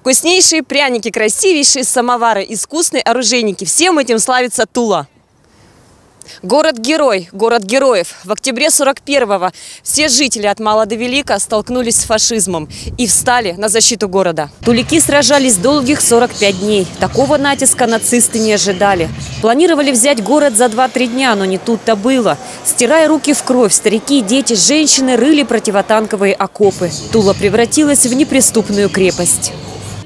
Вкуснейшие пряники, красивейшие самовары, искусные оружейники. Всем этим славится Тула. Город-герой, город героев. В октябре 41-го все жители от мала до велика столкнулись с фашизмом и встали на защиту города. Тулики сражались долгих 45 дней. Такого натиска нацисты не ожидали. Планировали взять город за 2-3 дня, но не тут-то было. Стирая руки в кровь, старики, дети, женщины рыли противотанковые окопы. Тула превратилась в неприступную крепость.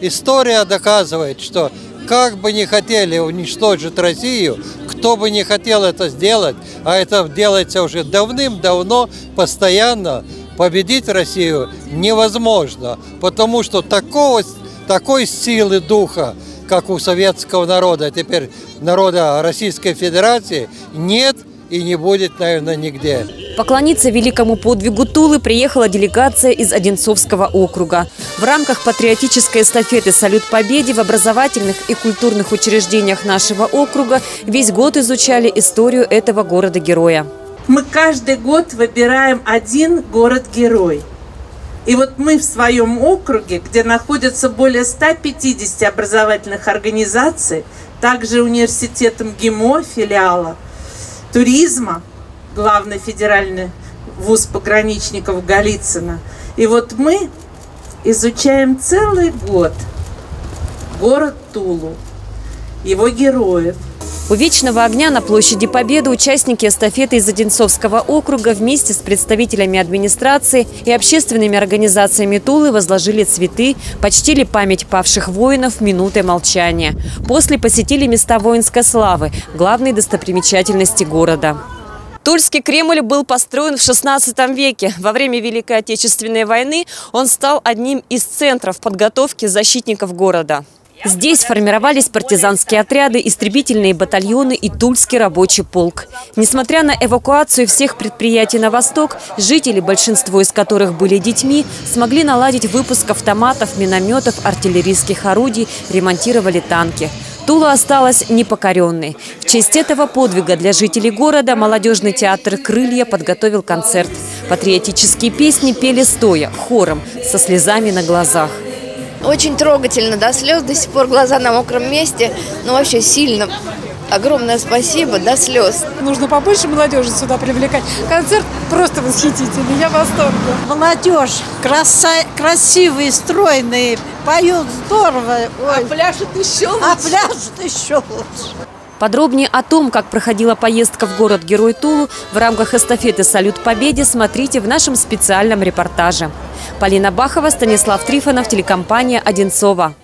История доказывает, что как бы не хотели уничтожить Россию, кто бы не хотел это сделать, а это делается уже давным-давно, постоянно, победить Россию невозможно, потому что такого, такой силы духа, как у советского народа, теперь народа Российской Федерации, нет и не будет, наверное, нигде. Поклониться великому подвигу Тулы приехала делегация из Одинцовского округа. В рамках патриотической эстафеты «Салют Победе» в образовательных и культурных учреждениях нашего округа весь год изучали историю этого города-героя. Мы каждый год выбираем один город-герой. И вот мы в своем округе, где находятся более 150 образовательных организаций, также университетом ГИМО, филиала, туризма – главный федеральный вуз пограничников Голицына. И вот мы изучаем целый год город Тулу, его героев. У Вечного огня на площади Победы участники эстафеты из Одинцовского округа вместе с представителями администрации и общественными организациями Тулы возложили цветы, почтили память павших воинов минутой молчания. После посетили места воинской славы, главной достопримечательности города. Тульский Кремль был построен в XVI веке. Во время Великой Отечественной войны он стал одним из центров подготовки защитников города. Здесь формировались партизанские отряды, истребительные батальоны и Тульский рабочий полк. Несмотря на эвакуацию всех предприятий на восток, жители, большинство из которых были детьми, смогли наладить выпуск автоматов, минометов, артиллерийских орудий, ремонтировали танки. Тула осталась непокоренной. В честь этого подвига для жителей города молодежный театр «Крылья» подготовил концерт. Патриотические песни пели стоя, хором, со слезами на глазах. Очень трогательно, до слез, до сих пор глаза на мокром месте, но вообще сильно. Огромное спасибо, до слез. Нужно побольше молодежи сюда привлекать. Концерт просто восхитительный, я в восторге. Молодежь краса красивые, стройные, поют здорово. Ой. А пляшут еще лучше. А пляшут еще лучше. Подробнее о том, как проходила поездка в город-герой Тулу в рамках эстафеты «Салют Победе» смотрите в нашем специальном репортаже. Полина Бахова, Станислав Трифонов, телекомпания «Одинцова».